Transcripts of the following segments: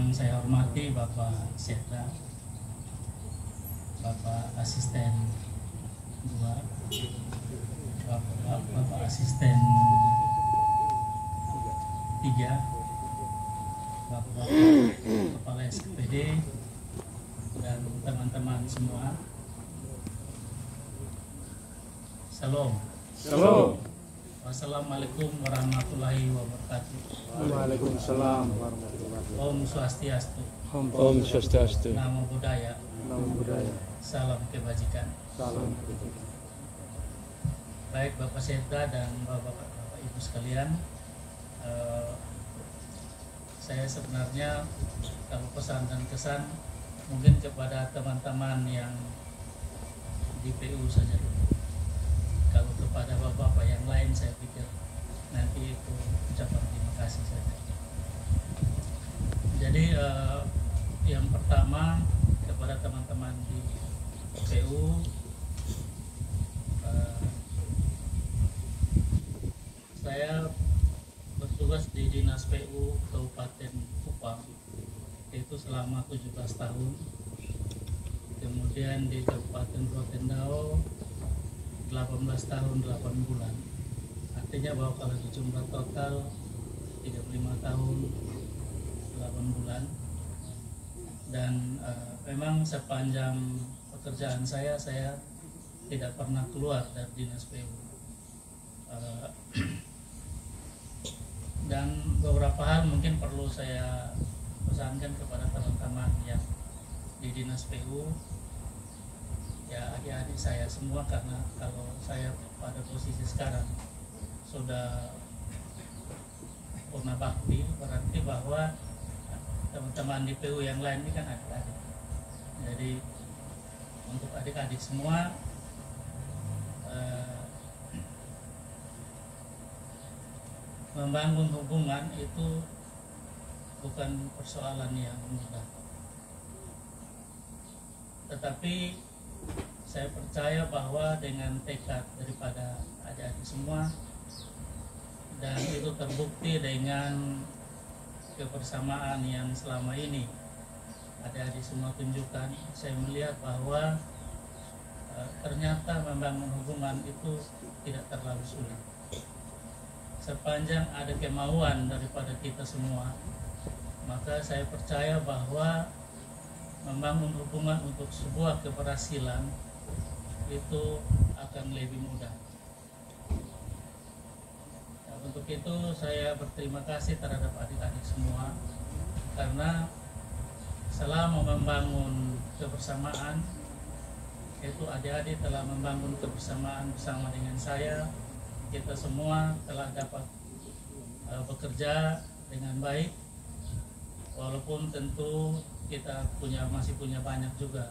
yang saya hormati Bapak Seta, Bapak Asisten dua, Bapak, Bapak Asisten tiga, Bapak Kepala SKPD, dan teman-teman semua. Salam. Shalom. Wassalamualaikum warahmatullahi wabarakatuh. Waalaikumsalam warahmatullahi wabarakatuh. Om Swastiastu, Om Swastiastu. Namo Buddhaya, Namo Buddhaya. Salam Kebajikan. Salam. Baik Bapak Seta dan Bapak, Bapak Ibu sekalian, eh, saya sebenarnya kalau pesan dan kesan mungkin kepada teman-teman yang di PU saja dulu. Kepada bapak-bapak yang lain saya pikir nanti itu ucapan terima kasih saja. Jadi eh, yang pertama kepada teman-teman di PU eh, saya bertugas di Dinas PU Kabupaten Kupang itu selama 17 tahun kemudian di Kabupaten Rotendao 18 tahun 8 bulan. Artinya bahwa kalau dijumlah total 35 tahun 8 bulan. Dan eh, memang sepanjang pekerjaan saya saya tidak pernah keluar dari dinas PU Eh, dan beberapa hal mungkin perlu saya pesankan kepada teman-teman yang di dinas PU ya adik-adik saya semua karena kalau saya pada posisi sekarang sudah purna bakti berarti bahwa teman-teman di PU yang lain ini kan adik-adik. Jadi untuk adik-adik semua eh, membangun hubungan itu bukan persoalan yang mudah. Tetapi saya percaya bahwa dengan tekad daripada adik-adik semua dan itu terbukti dengan kebersamaan yang selama ini adik-adik semua tunjukkan saya melihat bahwa eh, ternyata membangun hubungan itu tidak terlalu sulit. Sepanjang ada kemauan daripada kita semua maka saya percaya bahwa membangun hubungan untuk sebuah keberhasilan itu akan lebih mudah. Ya, untuk itu saya berterima kasih terhadap adik-adik semua karena selama membangun kebersamaan itu adik-adik telah membangun kebersamaan bersama dengan saya kita semua telah dapat uh, bekerja dengan baik walaupun tentu kita punya masih punya banyak juga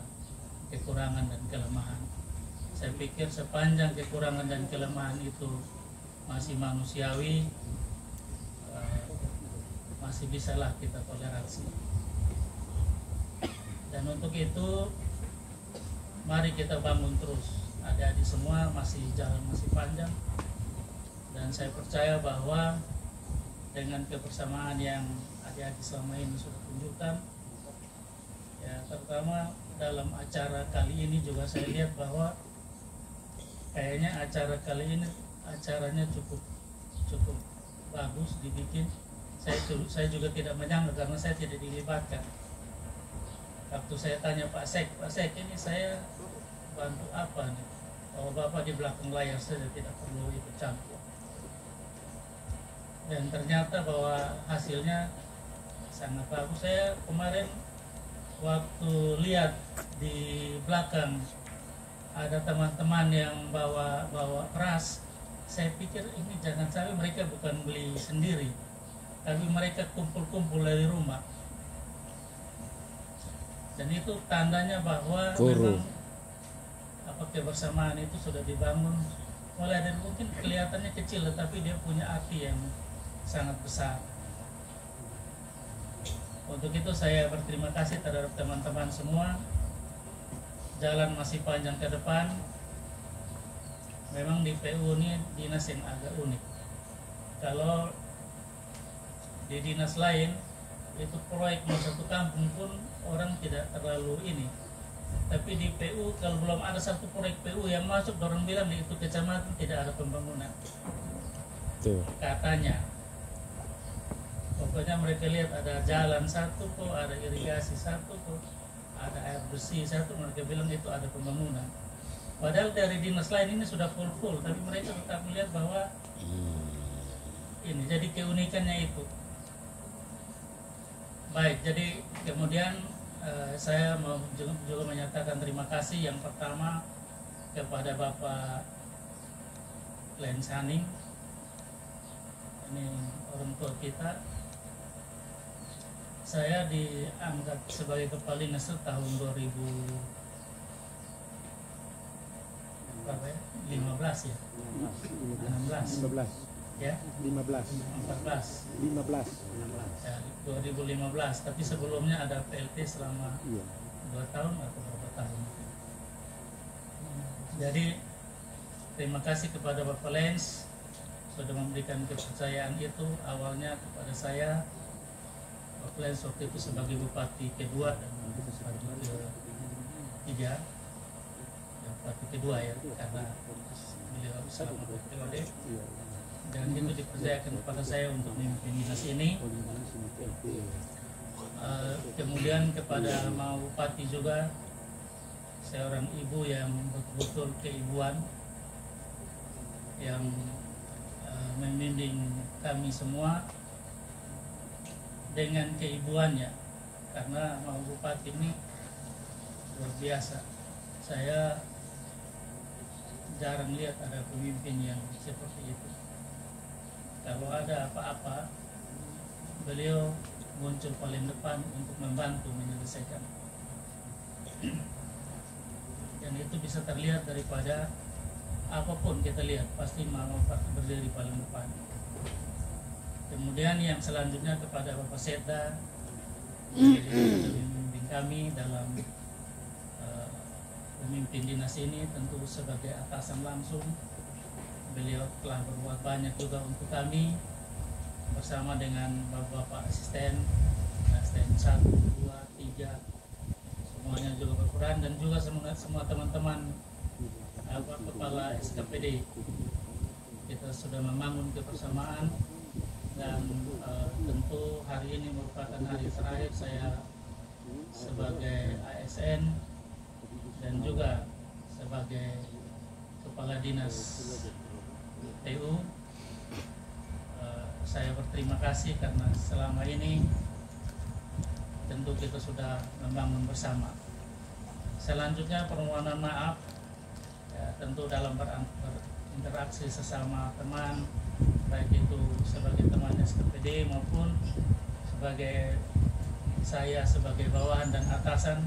kekurangan dan kelemahan. Saya pikir sepanjang kekurangan dan kelemahan itu masih manusiawi, eh, masih bisalah kita toleransi. Dan untuk itu, mari kita bangun terus. Adik-adik semua masih jalan masih panjang, dan saya percaya bahwa dengan kebersamaan yang adik-adik selama ini sudah tunjukkan ya terutama dalam acara kali ini juga saya lihat bahwa kayaknya acara kali ini acaranya cukup cukup bagus dibikin. Saya saya juga tidak menyangka karena saya tidak dilibatkan. Waktu saya tanya Pak Sek Pak Sek ini saya bantu apa nih? Kalau Bapak di belakang layar saja tidak perlu ikut campur. Dan ternyata bahwa hasilnya sangat bagus. Saya kemarin waktu lihat di belakang ada teman-teman yang bawa bawa beras saya pikir ini jangan sampai mereka bukan beli sendiri tapi mereka kumpul-kumpul dari rumah dan itu tandanya bahwa Guru. memang apa kebersamaan itu sudah dibangun mulai dari mungkin kelihatannya kecil tetapi dia punya arti yang sangat besar untuk itu saya berterima kasih terhadap teman-teman semua. Jalan masih panjang ke depan. Memang di PU ini dinas yang agak unik. Kalau di dinas lain itu proyek mau satu kampung pun orang tidak terlalu ini tapi di PU kalau belum ada satu proyek PU yang masuk orang bilang di itu kecamatan tidak ada pembangunan Tuh. katanya pokoknya mereka lihat ada jalan satu kok ada irigasi satu kok ada air bersih. Satu mereka bilang itu ada pembangunan. Padahal dari dinas lain ini sudah full full tapi mereka tetap melihat bahwa ini jadi keunikannya itu. Baik jadi kemudian eh, saya mau juga, juga menyatakan terima kasih yang pertama kepada Bapak Lensaning ini orang tua kita saya diangkat sebagai kepala dinas tahun 2000 berapa ya? 15 ya 16 15. ya 15. 14 15. ya, 2015 tapi sebelumnya ada PLT selama Iya. dua tahun atau berapa tahun jadi terima kasih kepada Bapak Lens sudah memberikan kepercayaan itu awalnya kepada saya Lens waktu itu sebagai bupati kedua dan bupati ketiga. Dan bupati kedua ya karena beliau selama periode dan itu dipercayakan kepada saya untuk memimpin dinas ini. Eh, kemudian kepada mau bupati juga seorang ibu yang betul-betul keibuan yang eh, membimbing kami semua dengan keibuannya. Karena mau bupati ini luar biasa. Saya jarang lihat ada pemimpin yang seperti itu. Kalau ada apa-apa beliau muncul paling depan untuk membantu menyelesaikan. Dan itu bisa terlihat daripada apa pun kita lihat pasti mau berdiri paling depan kemudian yang selanjutnya kepada Bapak Seta yang membimbing kami dalam eh, memimpin dinas ini tentu sebagai atasan langsung. Beliau telah berbuat banyak juga untuk kami bersama dengan bapak-bapak asisten asisten satu dua tiga semuanya juga berperan dan juga semua semua teman-teman apa kepala SKPD kita sudah membangun kebersamaan dan eh, tentu hari ini merupakan hari terakhir saya sebagai ASN dan juga sebagai kepala dinas TU Eh, saya berterima kasih karena selama ini tentu kita sudah membangun bersama. Selanjutnya permohonan maaf ya, tentu dalam berinteraksi sesama teman baik itu SKPD maupun sebagai saya sebagai bawahan dan atasan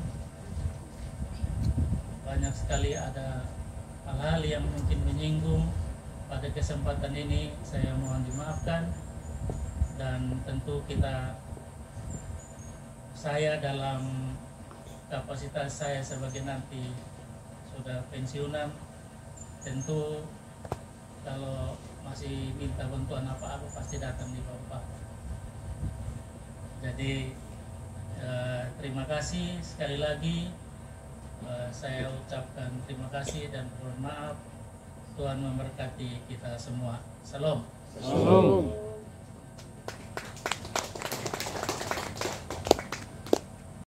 banyak sekali ada hal-hal yang mungkin menyinggung. Pada kesempatan ini saya mohon dimaafkan dan tentu kita saya dalam kapasitas saya sebagai nanti sudah pensiunan tentu kalau masih minta bantuan apa-apa pasti datang di Bapak jadi eh, terima kasih sekali lagi Eh, saya ucapkan terima kasih dan mohon maaf Tuhan memberkati kita semua. Salam. Salam.